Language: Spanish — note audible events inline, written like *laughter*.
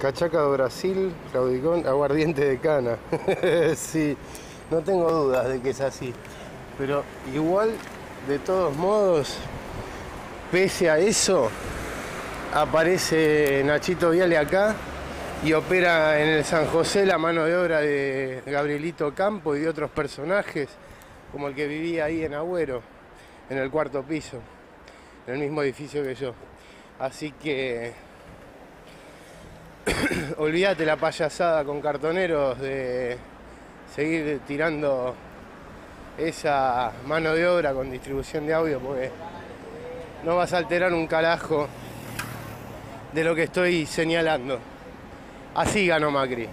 Cachaca de Brasil, Claudicón, aguardiente de cana. *laughs* sí, no tengo dudas de que es así. Pero igual, de todos modos, pese a eso, aparece Nachito Viale acá y opera en el San José la mano de obra de Gabrielito Campo y de otros personajes, como el que vivía ahí en Agüero, en el cuarto piso, en el mismo edificio que yo. Así que *coughs* olvídate la payasada con cartoneros de seguir tirando esa mano de obra con distribución de audio porque no vas a alterar un carajo de lo que estoy señalando. Así ganó Macri.